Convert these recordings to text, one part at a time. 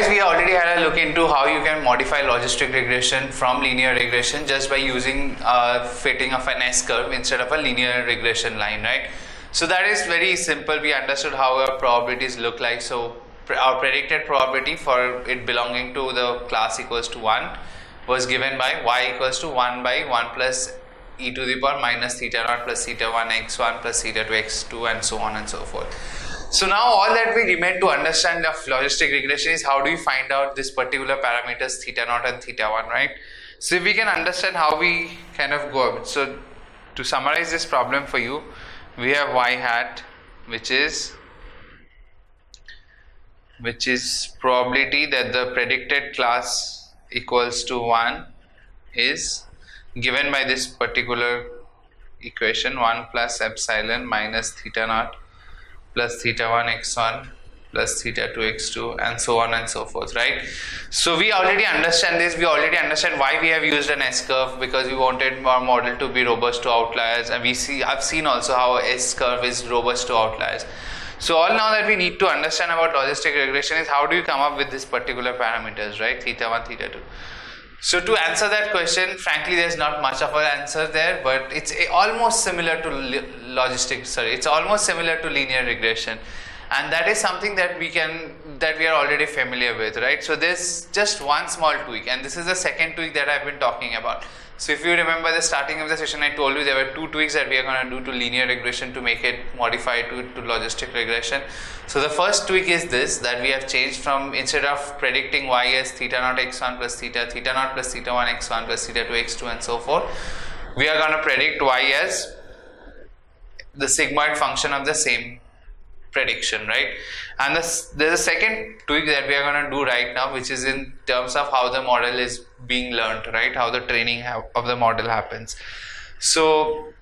guys, we already had a look into how you can modify logistic regression from linear regression just by using uh, fitting of an S-curve instead of a linear regression line, right? So that is very simple. We understood how our probabilities look like. So our predicted probability for it belonging to the class equals to 1 was given by y equals to 1 by 1 plus e to the power minus theta naught plus theta 1 x1 plus theta 2 x2 and so on and so forth. So now all that we remain to understand of logistic regression is how do we find out this particular parameters theta naught and theta 1, right? So if we can understand how we kind of go, so to summarize this problem for you, we have y hat which is which is probability that the predicted class equals to 1 is given by this particular equation 1 plus epsilon minus theta naught plus theta 1 x1 plus theta 2 x2 and so on and so forth right? So we already understand this. We already understand why we have used an s curve because we wanted our model to be robust to outliers. And we see i've seen also how s curve is robust to outliers. So all now that we need to understand about logistic regression is how do you come up with this particular parameters right? Theta 1 theta 2 so to answer that question, frankly, there's not much of an answer there, but it's almost similar to logistic. Sorry, it's almost similar to linear regression, and that is something that we can that we are already familiar with, right? So there's just one small tweak, and this is the second tweak that I've been talking about. So if you remember the starting of the session, I told you there were two tweaks that we are going to do to linear regression to make it modify to, to logistic regression. So the first tweak is this that we have changed from instead of predicting y as theta naught x1 plus theta, theta naught plus theta 1 x1 plus theta 2 x2 and so forth, we are going to predict y as the sigmoid function of the same prediction, right? And this, there's a second tweak that we are going to do right now, which is in terms of how the model is being learned, right? How the training of the model happens. So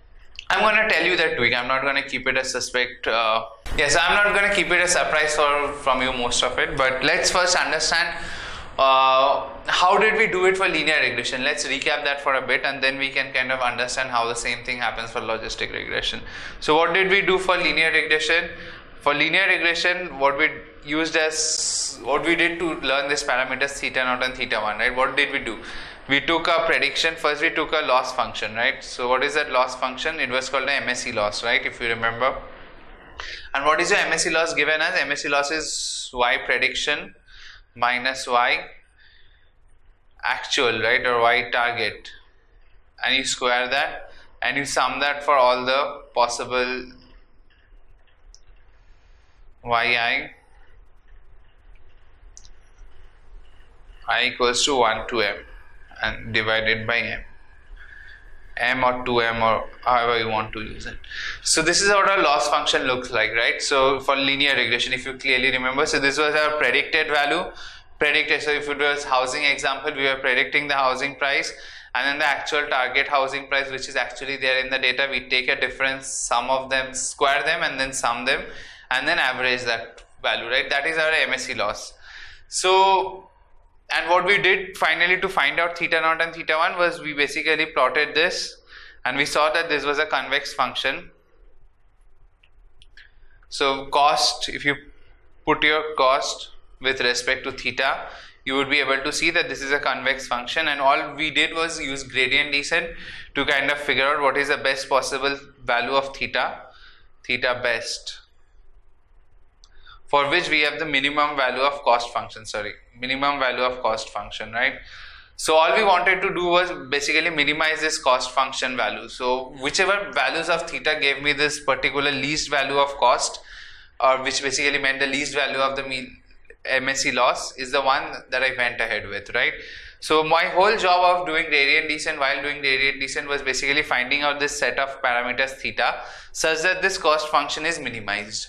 I'm going to tell you that tweak. I'm not going to keep it a suspect. Uh, yes, I'm not going to keep it a surprise for from you most of it. But let's first understand uh, how did we do it for linear regression? Let's recap that for a bit and then we can kind of understand how the same thing happens for logistic regression. So what did we do for linear regression? For linear regression, what we used as what we did to learn this parameters theta naught and theta 1, right? What did we do? We took a prediction, first we took a loss function, right? So what is that loss function? It was called the MSE loss, right? If you remember. And what is your MSE loss given as? MSE loss is y prediction minus y actual, right? Or y target. And you square that and you sum that for all the possible yi i equals to 1 to m and divided by m m or 2m or however you want to use it. So this is what our loss function looks like, right? So for linear regression, if you clearly remember, so this was our predicted value, predicted. So if it was housing example, we were predicting the housing price and then the actual target housing price, which is actually there in the data, we take a difference, sum of them, square them and then sum them and then average that value, right? That is our MSE loss. So, and what we did finally to find out theta naught and theta 1 was we basically plotted this and we saw that this was a convex function. So, cost, if you put your cost with respect to theta, you would be able to see that this is a convex function and all we did was use gradient descent to kind of figure out what is the best possible value of theta, theta best for which we have the minimum value of cost function sorry minimum value of cost function right? So all we wanted to do was basically minimize this cost function value. So whichever values of theta gave me this particular least value of cost or which basically meant the least value of the mean MSE loss is the one that I went ahead with right? So my whole job of doing gradient descent while doing gradient descent was basically finding out this set of parameters theta such that this cost function is minimized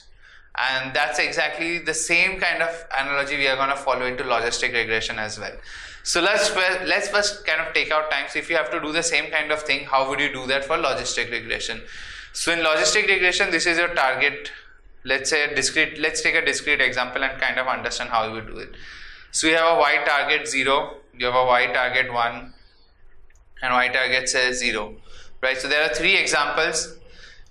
and that's exactly the same kind of analogy we are going to follow into logistic regression as well. So let's let's first kind of take out time. So if you have to do the same kind of thing how would you do that for logistic regression? So in logistic regression this is your target. Let's say a discrete let's take a discrete example and kind of understand how you would do it. So we have a y target 0 you have a y target 1 and y target says 0 right? So there are three examples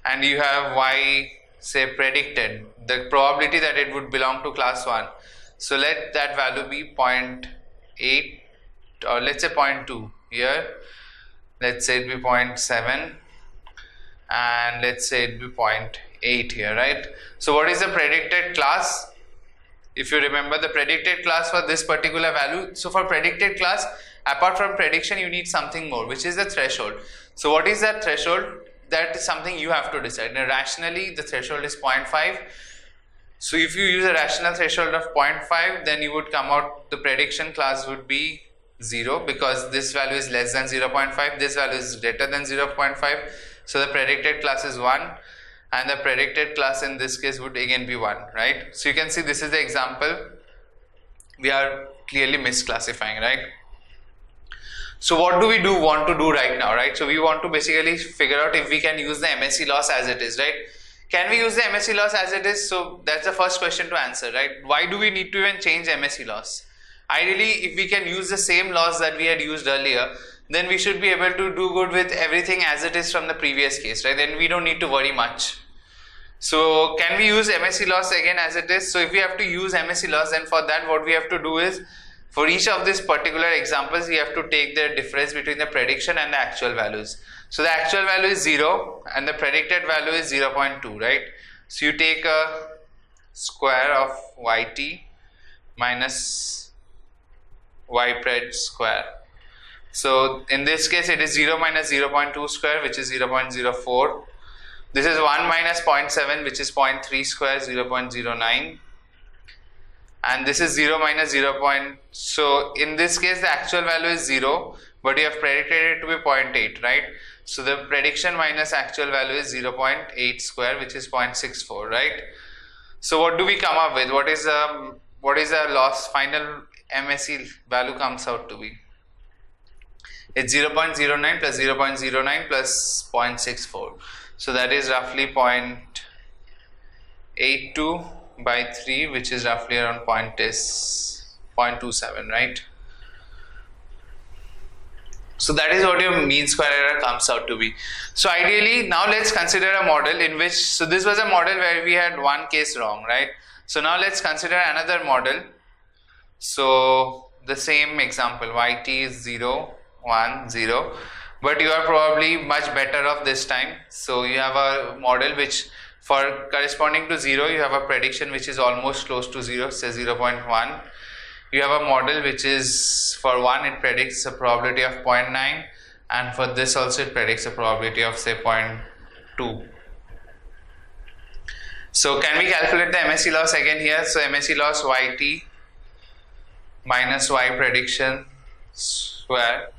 and you have y say predicted the probability that it would belong to class 1 so let that value be 0.8 or let's say 0.2 here. Let's say it be 0.7 and let's say it be 0.8 here right? So what is the predicted class? If you remember the predicted class for this particular value so for predicted class apart from prediction you need something more which is the threshold. So what is that threshold that is something you have to decide. Now rationally the threshold is 0.5 so if you use a rational threshold of 0.5 then you would come out the prediction class would be 0 because this value is less than 0.5 this value is greater than 0.5 so the predicted class is 1 and the predicted class in this case would again be 1 right? So you can see this is the example. We are clearly misclassifying right so what do we do want to do right now right so we want to basically figure out if we can use the MSE loss as it is right can we use the MSE loss as it is so that's the first question to answer right why do we need to even change MSE loss Ideally, if we can use the same loss that we had used earlier, then we should be able to do good with everything as it is from the previous case, right? Then we don't need to worry much. So can we use MSE loss again as it is? So if we have to use MSE loss, then for that what we have to do is, for each of these particular examples, we have to take the difference between the prediction and the actual values. So the actual value is 0 and the predicted value is 0.2, right? So you take a square of yt minus y pred square. So in this case it is 0 minus 0.2 square which is 0.04. This is 1 minus 0.7 which is 0.3 square 0.09 and this is 0 minus 0. Point, so in this case the actual value is 0 but you have predicted it to be 0.8 right. So the prediction minus actual value is 0.8 square which is 0.64 right. So what do we come up with? What is the what is the loss final MSE value comes out to be. It's 0.09 plus 0.09 plus 0.64. So that is roughly 0.82 by 3 which is roughly around point is 0.27 right. So that is what your mean square error comes out to be. So ideally now let's consider a model in which so this was a model where we had one case wrong right. So now let's consider another model so the same example yt is 0, 1, 0 but you are probably much better off this time. So you have a model which for corresponding to 0 you have a prediction which is almost close to 0 say 0.1 you have a model which is for 1 it predicts a probability of 0.9 and for this also it predicts a probability of say 0.2 so can we calculate the MSE loss again here? So MSE loss yt minus y prediction square.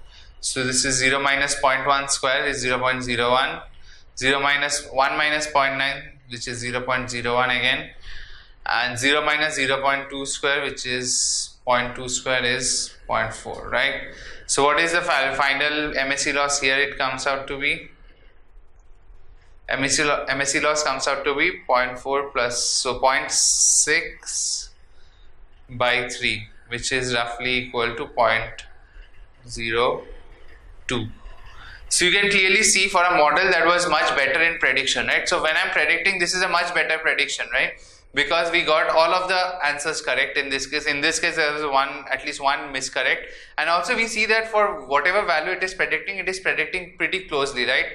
So this is 0 minus 0.1 square is 0 0.01, 0 minus 1 minus 0.9 which is 0 0.01 again. And 0 minus 0 0.2 square which is 0.2 square is 0.4 right. So what is the final MSE loss? Here it comes out to be MSE, lo loss comes out to be 0.4 plus so 0.6 by 3 which is roughly equal to 0.02 so you can clearly see for a model that was much better in prediction right? So when i'm predicting this is a much better prediction right? Because we got all of the answers correct in this case. In this case there was one at least one miscorrect. And also we see that for whatever value it is predicting it is predicting pretty closely right?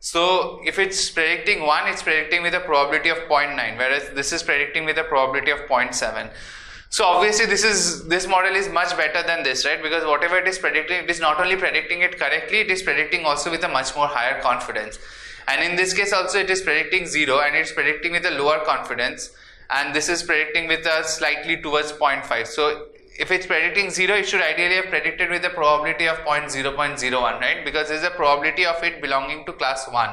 So if it's predicting 1 it's predicting with a probability of 0.9 whereas this is predicting with a probability of 0.7 so obviously this is this model is much better than this, right? Because whatever it is predicting, it is not only predicting it correctly, it is predicting also with a much more higher confidence. And in this case also it is predicting 0 and it's predicting with a lower confidence and this is predicting with a slightly towards 0.5. So if it's predicting 0, it should ideally have predicted with a probability of 0.0.01, right? Because there is a probability of it belonging to class 1.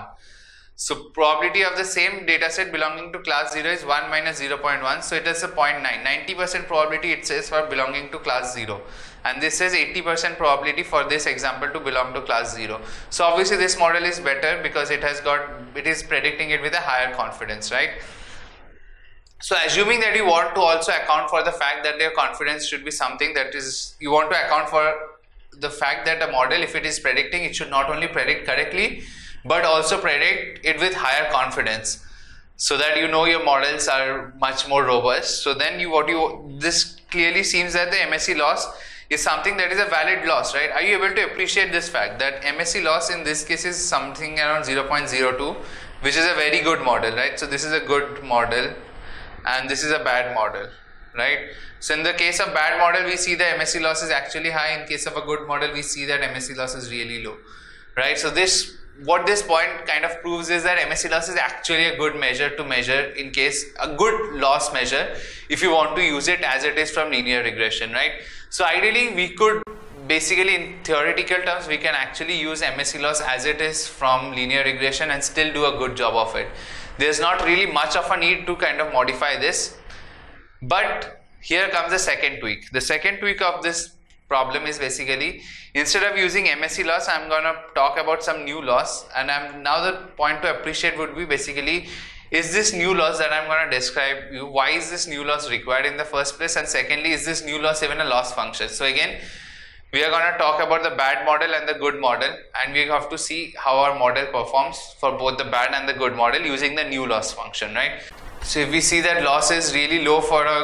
So probability of the same data set belonging to class 0 is 1 minus 0.1. So it is a 0.9. 90% probability it says for belonging to class 0. And this says 80% probability for this example to belong to class 0. So obviously this model is better because it has got, it is predicting it with a higher confidence, right? So assuming that you want to also account for the fact that your confidence should be something that is, you want to account for the fact that a model if it is predicting, it should not only predict correctly, but also predict it with higher confidence so that you know your models are much more robust so then you what you this clearly seems that the MSE loss is something that is a valid loss, right? Are you able to appreciate this fact that MSE loss in this case is something around 0.02, which is a very good model, right? So this is a good model and this is a bad model, right? So in the case of bad model, we see the MSE loss is actually high. In case of a good model, we see that MSE loss is really low, right? So this what this point kind of proves is that MSE loss is actually a good measure to measure in case a good loss measure if you want to use it as it is from linear regression, right? So ideally we could basically in theoretical terms we can actually use MSE loss as it is from linear regression and still do a good job of it. There's not really much of a need to kind of modify this. But here comes the second tweak. The second tweak of this problem is basically instead of using MSE loss I'm going to talk about some new loss. And I'm now the point to appreciate would be basically is this new loss that I'm going to describe you why is this new loss required in the first place? And secondly is this new loss even a loss function? So again we are going to talk about the bad model and the good model. And we have to see how our model performs for both the bad and the good model using the new loss function right? So if we see that loss is really low for a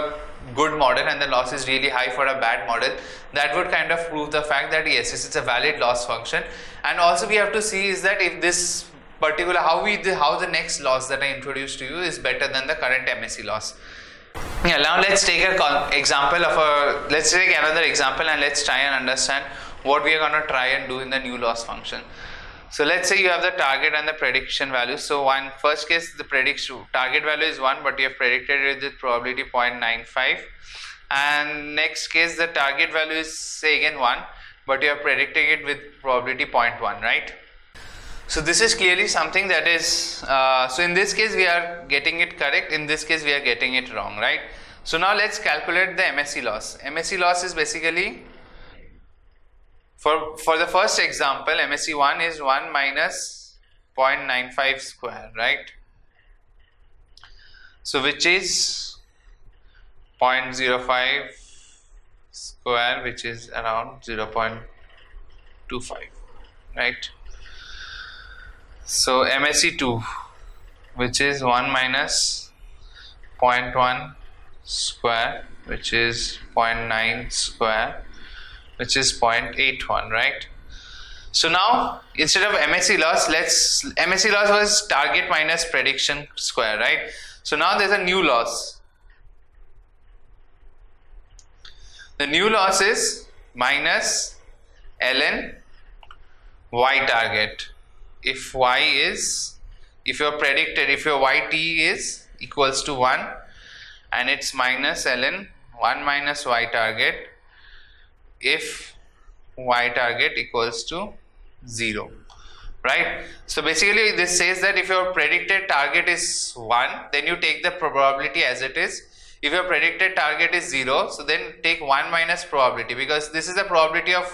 good model and the loss is really high for a bad model that would kind of prove the fact that yes it's a valid loss function. And also we have to see is that if this particular how we how the next loss that I introduced to you is better than the current MSE loss. Yeah now let's take a example of a let's take another example and let's try and understand what we are going to try and do in the new loss function so let's say you have the target and the prediction value. So one first case the prediction target value is 1 but you have predicted it with probability 0.95 and next case the target value is say again 1 but you are predicting it with probability 0.1 right. So this is clearly something that is uh, so in this case we are getting it correct in this case we are getting it wrong right. So now let's calculate the MSE loss. MSE loss is basically for, for the first example, MSE1 is 1 minus 0.95 square, right? So which is 0.05 square, which is around 0.25, right? So MSE2, which is 1 minus 0.1 square, which is 0.9 square which is 0.81 right? So now instead of MSE loss let's MSE loss was target minus prediction square right? So now there's a new loss the new loss is minus ln y target. If y is if your predicted if your yt is equals to 1 and it's minus ln 1 minus y target if y target equals to 0 right? So basically this says that if your predicted target is 1 then you take the probability as it is. If your predicted target is 0 so then take 1 minus probability because this is the probability of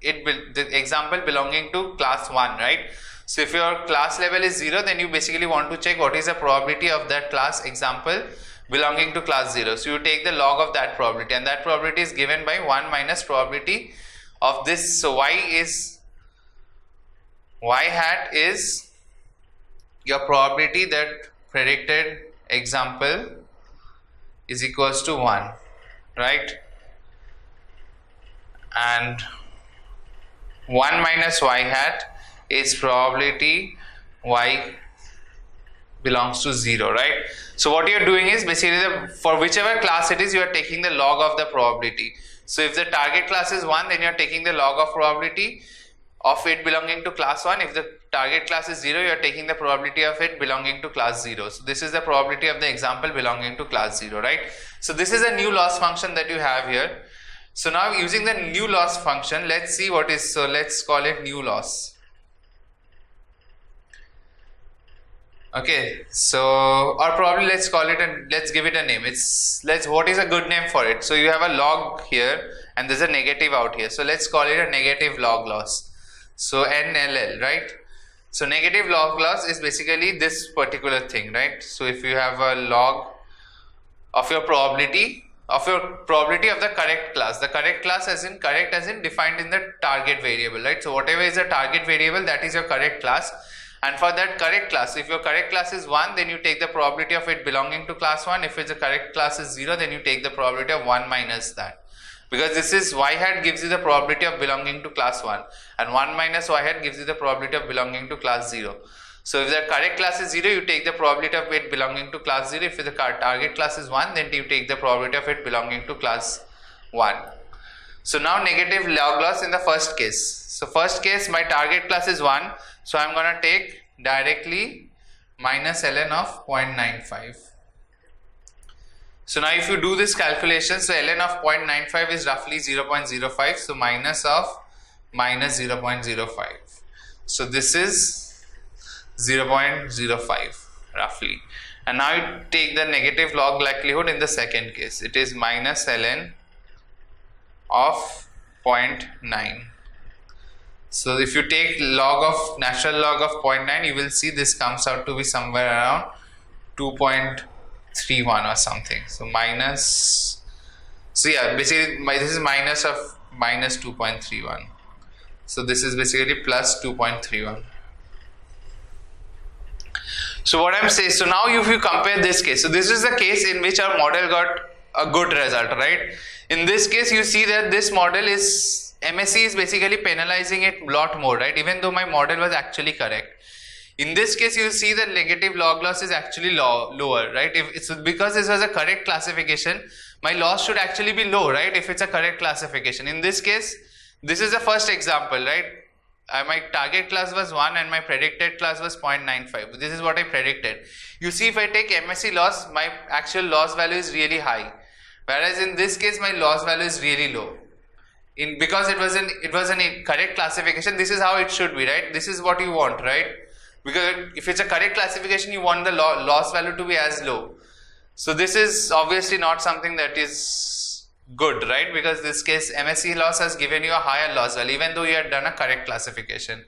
it the example belonging to class 1 right? So if your class level is 0 then you basically want to check what is the probability of that class example belonging to class 0. So you take the log of that probability and that probability is given by 1 minus probability of this. So y is y hat is your probability that predicted example is equals to 1 right and 1 minus y hat is probability y belongs to 0 right? So what you're doing is basically the, for whichever class it is you are taking the log of the probability. So if the target class is 1 then you're taking the log of probability of it belonging to class 1 if the target class is 0 you are taking the probability of it belonging to class 0 so this is the probability of the example belonging to class 0 right? So this is a new loss function that you have here. So now using the new loss function let's see what is so let's call it new loss okay so or probably let's call it and let's give it a name. It's let's what is a good name for it? So you have a log here and there's a negative out here. So let's call it a negative log loss. So NLL right? So negative log loss is basically this particular thing right? So if you have a log of your probability of your probability of the correct class. The correct class as in correct as in defined in the target variable right? So whatever is the target variable that is your correct class and for that correct class if your correct class is 1 then you take the probability of it belonging to class 1 if it's a correct class is 0 then you take the probability of 1 minus that. Because this is y hat gives you the probability of belonging to class 1 and 1 minus y hat gives you the probability of belonging to class 0 so if the correct class is 0 you take the probability of it belonging to class 0 if the target class is 1 then you take the probability of it belonging to class 1 so now negative log loss in the first case. So first case my target class is 1 so I'm going to take directly minus ln of 0.95. So now if you do this calculation, so ln of 0.95 is roughly 0.05. So minus of minus 0.05. So this is 0.05 roughly. And now you take the negative log likelihood in the second case. It is minus ln of 0.9. So if you take log of natural log of 0.9 you will see this comes out to be somewhere around 2.31 or something. So minus so yeah basically my, this is minus of minus 2.31. So this is basically plus 2.31. So what I'm saying, so now if you compare this case, so this is the case in which our model got a good result, right? In this case, you see that this model is MSE is basically penalizing it a lot more, right? Even though my model was actually correct. In this case, you see the negative log loss is actually low, lower, right? If it's because this was a correct classification, my loss should actually be low, right? If it's a correct classification. In this case, this is the first example, right? Uh, my target class was 1 and my predicted class was 0.95. This is what I predicted. You see if I take MSE loss, my actual loss value is really high. Whereas in this case, my loss value is really low in because it was an it was an correct classification this is how it should be right? This is what you want right? Because if it's a correct classification you want the lo loss value to be as low. So this is obviously not something that is good right? Because this case MSE loss has given you a higher loss value even though you had done a correct classification.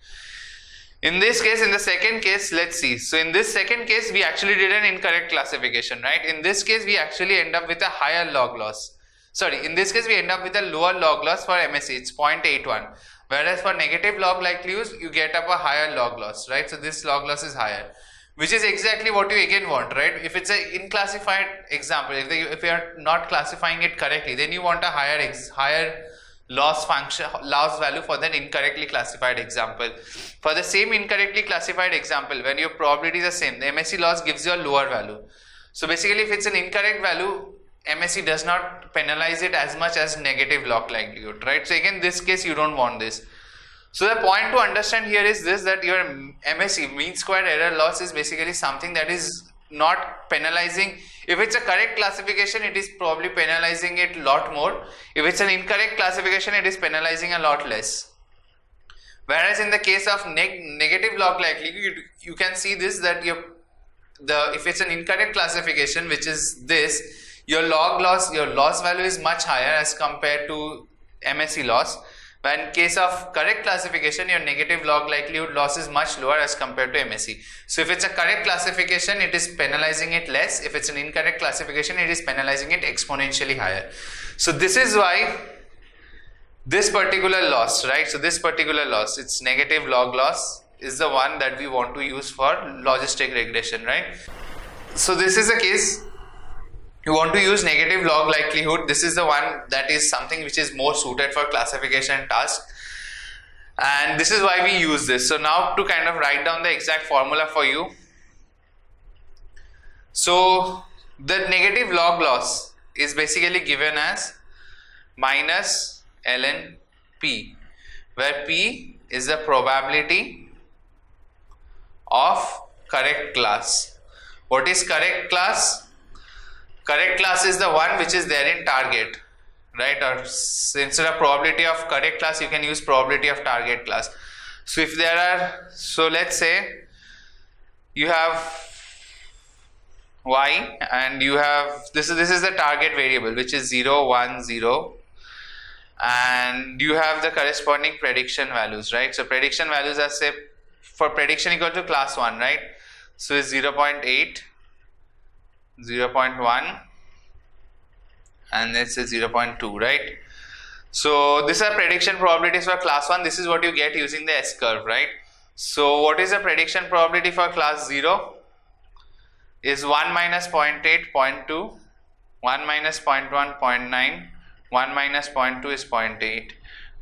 In this case in the second case let's see. So in this second case we actually did an incorrect classification right? In this case we actually end up with a higher log loss sorry in this case we end up with a lower log loss for MSE it's 0.81 whereas for negative log likelihoods you get up a higher log loss right? So this log loss is higher which is exactly what you again want right? If it's a unclassified example if, they, if you are not classifying it correctly then you want a higher ex, higher loss function loss value for that incorrectly classified example. For the same incorrectly classified example when your probability is the same the MSE loss gives you a lower value. So basically if it's an incorrect value MSE does not penalize it as much as negative log likelihood, right? So again, this case you don't want this. So the point to understand here is this that your MSE mean squared error loss is basically something that is not penalizing. If it's a correct classification, it is probably penalizing it a lot more. If it's an incorrect classification, it is penalizing a lot less. Whereas in the case of neg negative log likelihood, you, you can see this that your the if it's an incorrect classification, which is this, your log loss, your loss value is much higher as compared to MSE loss. But in case of correct classification, your negative log likelihood loss is much lower as compared to MSE. So if it's a correct classification, it is penalizing it less. If it's an incorrect classification, it is penalizing it exponentially higher. So this is why this particular loss, right? So this particular loss, it's negative log loss is the one that we want to use for logistic regression, right? So this is a case you want to use negative log likelihood? This is the one that is something which is more suited for classification task. And this is why we use this. So now to kind of write down the exact formula for you. So the negative log loss is basically given as minus ln p where p is the probability of correct class. What is correct class correct class is the one which is there in target right? Or instead of probability of correct class you can use probability of target class. So if there are so let's say you have y and you have this is this is the target variable which is 0 1 0 and you have the corresponding prediction values right? So prediction values are say for prediction equal to class 1 right? So it's 0 0.8 0.1 and this is say 0.2 right so these are prediction probabilities for class 1 this is what you get using the S curve right So what is the prediction probability for class 0? Is 1 minus 0.8, 0.2, 1 minus 0.1, 0.9, 1 minus 0.2 is 0.8,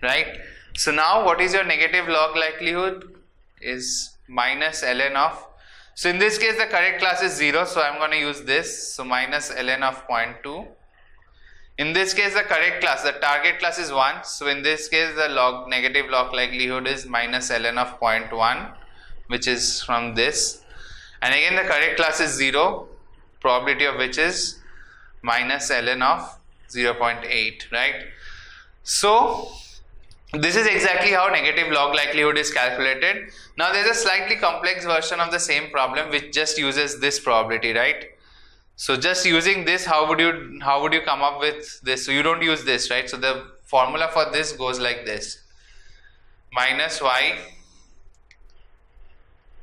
right? So now what is your negative log likelihood? Is minus ln of, so in this case the correct class is 0, so I am going to use this, so minus ln of 0.2 in this case the correct class, the target class is 1. So in this case the log negative log likelihood is minus ln of 0.1 which is from this. And again the correct class is 0 probability of which is minus ln of 0.8 right. So this is exactly how negative log likelihood is calculated. Now there is a slightly complex version of the same problem which just uses this probability right so just using this, how would you how would you come up with this? So you don't use this, right? So the formula for this goes like this: minus y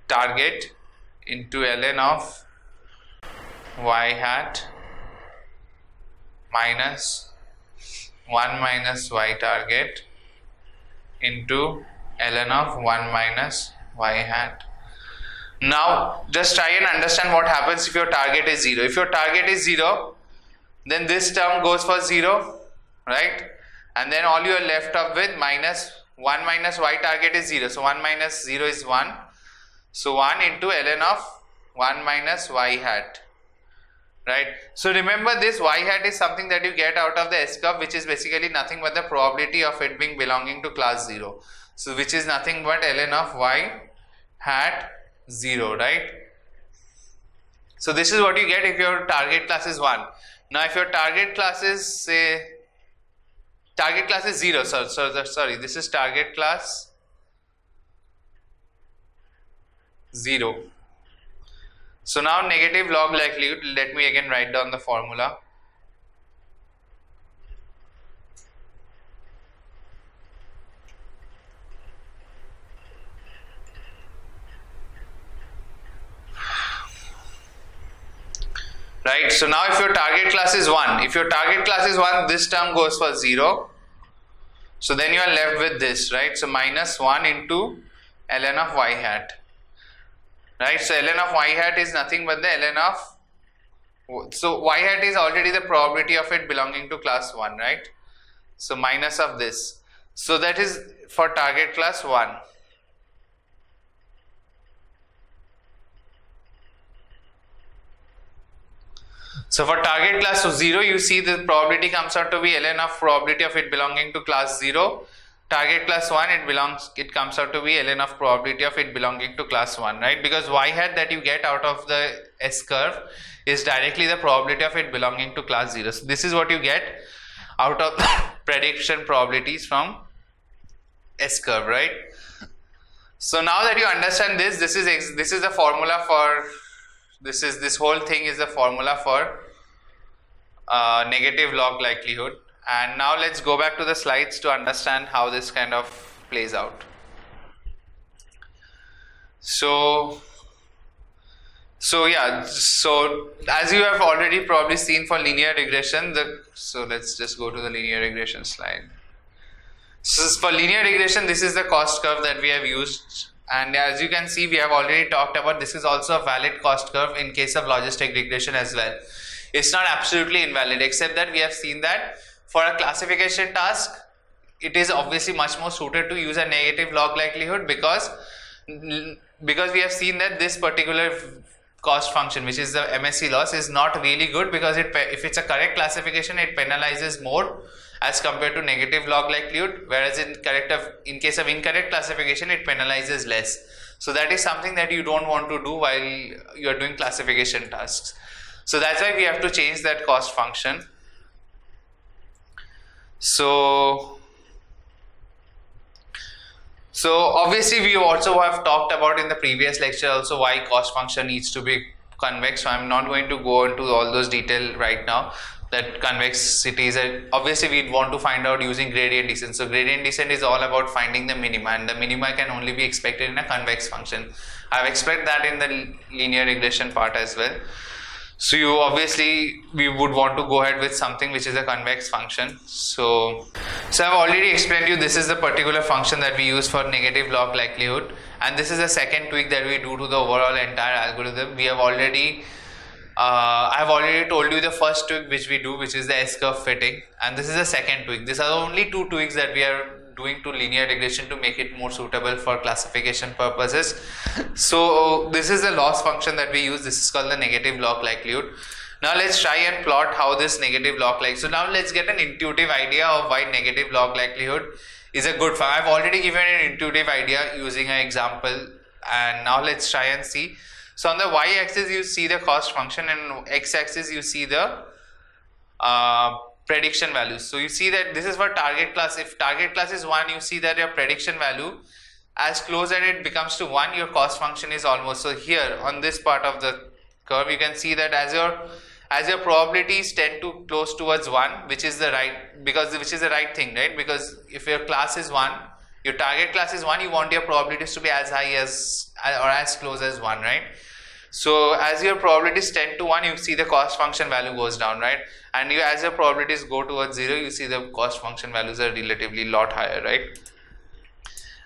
target into ln of y hat minus 1 minus y target into ln of 1 minus y hat now just try and understand what happens if your target is 0. If your target is 0 then this term goes for 0 right and then all you are left up with minus 1 minus y target is 0. So 1 minus 0 is 1. So 1 into ln of 1 minus y hat right. So remember this y hat is something that you get out of the S curve which is basically nothing but the probability of it being belonging to class 0. So which is nothing but ln of y hat 0 right so this is what you get if your target class is 1 now if your target class is say target class is 0 so, so sorry this is target class 0 so now negative log likelihood let me again write down the formula. Right so now if your target class is 1 if your target class is 1 this term goes for 0 so then you are left with this right? So minus 1 into ln of y hat right? So ln of y hat is nothing but the ln of so y hat is already the probability of it belonging to class 1 right? So minus of this. So that is for target class 1 So for target class so 0 you see the probability comes out to be ln of probability of it belonging to class 0 target class 1 it belongs it comes out to be ln of probability of it belonging to class 1 right? Because y hat that you get out of the S curve is directly the probability of it belonging to class 0 so this is what you get out of prediction probabilities from S curve right? So now that you understand this this is this is the formula for this is this whole thing is the formula for uh, negative log likelihood and now let's go back to the slides to understand how this kind of plays out. So so yeah so as you have already probably seen for linear regression the so let's just go to the linear regression slide. So for linear regression this is the cost curve that we have used. And as you can see we have already talked about this is also a valid cost curve in case of logistic regression as well. It's not absolutely invalid except that we have seen that for a classification task it is obviously much more suited to use a negative log likelihood because because we have seen that this particular cost function which is the MSE loss is not really good because it if it's a correct classification it penalizes more as compared to negative log likelihood. Whereas in correct of in case of incorrect classification it penalizes less. So that is something that you don't want to do while you are doing classification tasks. So that's why we have to change that cost function so so obviously we also have talked about in the previous lecture also why cost function needs to be convex. So i'm not going to go into all those detail right now. That convexity is obviously we want to find out using gradient descent. So gradient descent is all about finding the minima and the minima can only be expected in a convex function. I've explained that in the linear regression part as well so you obviously we would want to go ahead with something which is a convex function. So so i've already explained you this is the particular function that we use for negative log likelihood. And this is the second tweak that we do to the overall entire algorithm. We have already uh, I have already told you the first tweak which we do which is the S-curve fitting. And this is the second tweak. These are the only two tweaks that we are doing to linear regression to make it more suitable for classification purposes. So this is the loss function that we use. This is called the negative log likelihood. Now let's try and plot how this negative log like. So now let's get an intuitive idea of why negative log likelihood is a good function. I've already given an intuitive idea using an example and now let's try and see. So on the y-axis you see the cost function and x-axis you see the uh, prediction values. So you see that this is for target class. If target class is 1, you see that your prediction value as close as it becomes to 1, your cost function is almost. So here on this part of the curve, you can see that as your as your probabilities tend to close towards 1, which is the right, because which is the right thing, right? Because if your class is 1, your target class is 1, you want your probabilities to be as high as or as close as 1, right? So as your probabilities tend to 1, you see the cost function value goes down, right? and you as your probabilities go towards 0 you see the cost function values are relatively lot higher right?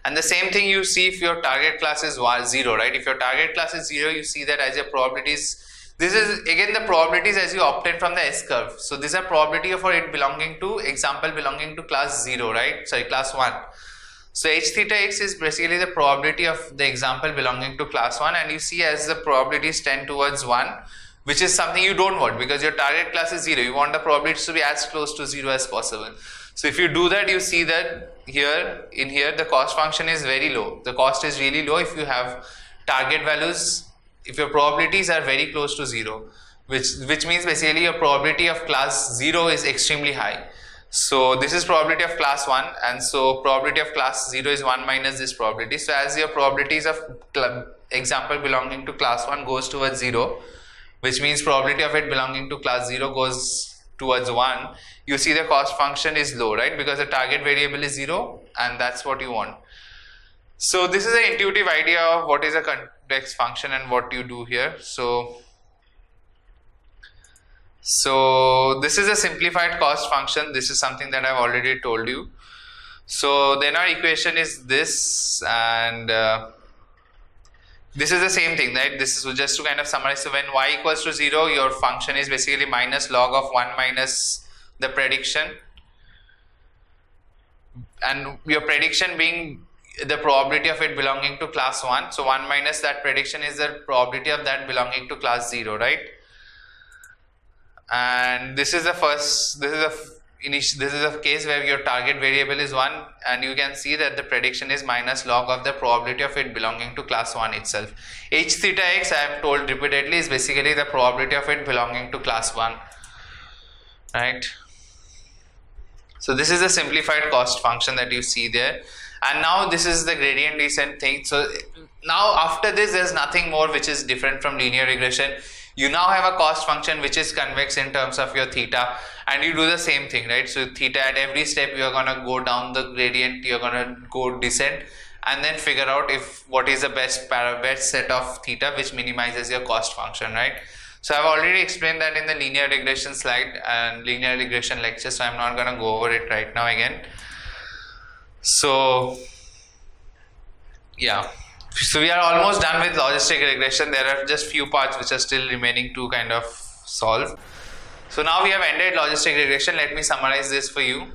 And the same thing you see if your target class is 0 right? If your target class is 0 you see that as your probabilities this is again the probabilities as you obtain from the S curve so this is a probability for it belonging to example belonging to class 0 right? Sorry class 1 so h theta x is basically the probability of the example belonging to class 1 and you see as the probabilities tend towards 1 which is something you don't want because your target class is 0. You want the probabilities to be as close to 0 as possible. So if you do that, you see that here, in here, the cost function is very low. The cost is really low if you have target values, if your probabilities are very close to 0, which, which means basically your probability of class 0 is extremely high. So this is probability of class 1 and so probability of class 0 is 1 minus this probability. So as your probabilities of example belonging to class 1 goes towards 0, which means probability of it belonging to class 0 goes towards 1 you see the cost function is low right? Because the target variable is 0 and that's what you want. So this is an intuitive idea of what is a convex function and what you do here. So so this is a simplified cost function. This is something that I've already told you. So then our equation is this and uh, this is the same thing right? This is just to kind of summarize. So when y equals to 0 your function is basically minus log of 1 minus the prediction. And your prediction being the probability of it belonging to class 1 so 1 minus that prediction is the probability of that belonging to class 0 right and this is the first this is the this is a case where your target variable is 1 and you can see that the prediction is minus log of the probability of it belonging to class 1 itself. h theta x I am told repeatedly is basically the probability of it belonging to class 1 right. So this is a simplified cost function that you see there and now this is the gradient descent thing. So now after this there is nothing more which is different from linear regression you now have a cost function which is convex in terms of your theta and you do the same thing right? So theta at every step you're gonna go down the gradient you're gonna go descend and then figure out if what is the best best set of theta which minimizes your cost function right? So I've already explained that in the linear regression slide and linear regression lecture so I'm not gonna go over it right now again. So yeah so we are almost done with logistic regression. There are just few parts which are still remaining to kind of solve. So now we have ended logistic regression. Let me summarize this for you.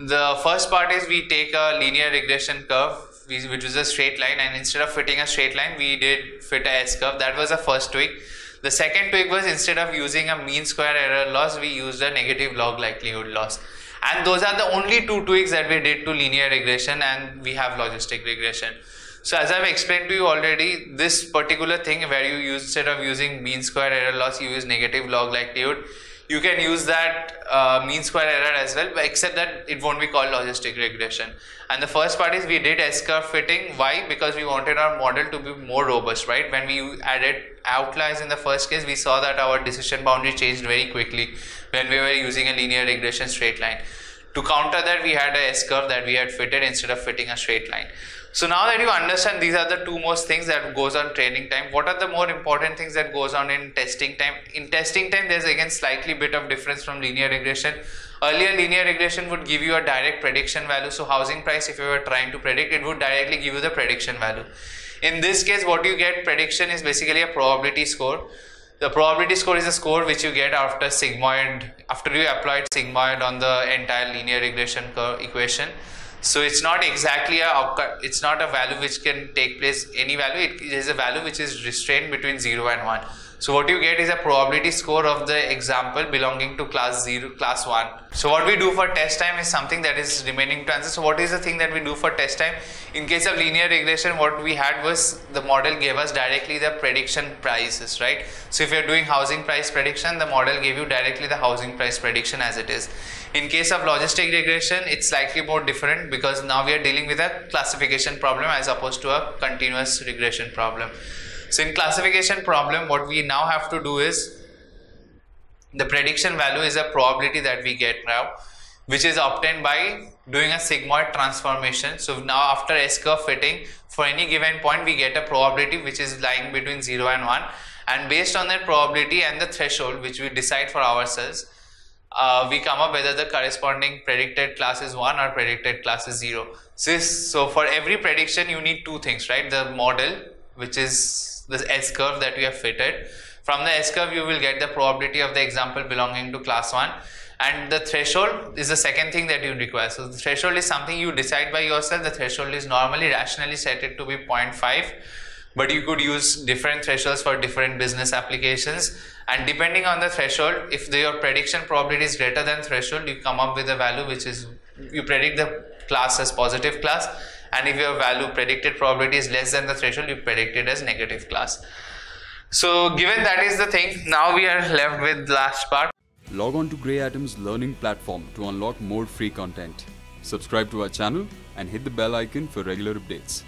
The first part is we take a linear regression curve which is a straight line and instead of fitting a straight line we did fit a S curve that was the first tweak. The second tweak was instead of using a mean square error loss we used a negative log likelihood loss. And those are the only two tweaks that we did to linear regression and we have logistic regression so as I've explained to you already, this particular thing where you use instead of using mean square error loss, you use negative log likelihood. You can use that uh, mean square error as well, but except that it won't be called logistic regression. And the first part is we did S-curve fitting. Why? Because we wanted our model to be more robust, right? When we added outliers in the first case, we saw that our decision boundary changed very quickly when we were using a linear regression straight line. To counter that, we had a S-curve that we had fitted instead of fitting a straight line. So now that you understand these are the two most things that goes on training time, what are the more important things that goes on in testing time? In testing time, there's again slightly bit of difference from linear regression. Earlier linear regression would give you a direct prediction value. So housing price, if you were trying to predict, it would directly give you the prediction value. In this case, what you get prediction is basically a probability score. The probability score is a score which you get after sigmoid, after you applied sigmoid on the entire linear regression equation. So it's not exactly a it's not a value which can take place any value. It is a value which is restrained between zero and one. So what you get is a probability score of the example belonging to class 0, class 1. So what we do for test time is something that is remaining to answer. So what is the thing that we do for test time? In case of linear regression, what we had was the model gave us directly the prediction prices, right? So if you're doing housing price prediction, the model gave you directly the housing price prediction as it is. In case of logistic regression, it's slightly more different because now we are dealing with a classification problem as opposed to a continuous regression problem. So in classification problem, what we now have to do is the prediction value is a probability that we get now, which is obtained by doing a sigmoid transformation. So now after S-curve fitting, for any given point, we get a probability which is lying between 0 and 1. And based on that probability and the threshold, which we decide for ourselves, uh, we come up whether the corresponding predicted class is 1 or predicted class is 0. So, so for every prediction, you need two things, right? The model, which is this S curve that we have fitted. From the S curve, you will get the probability of the example belonging to class 1 and the threshold is the second thing that you require. So the threshold is something you decide by yourself. The threshold is normally rationally set it to be 0.5 but you could use different thresholds for different business applications and depending on the threshold if the, your prediction probability is greater than threshold you come up with a value which is you predict the class as positive class and if your value predicted probability is less than the threshold you predict it as negative class. So given that is the thing now we are left with last part. Log on to GreyAtom's learning platform to unlock more free content. Subscribe to our channel and hit the bell icon for regular updates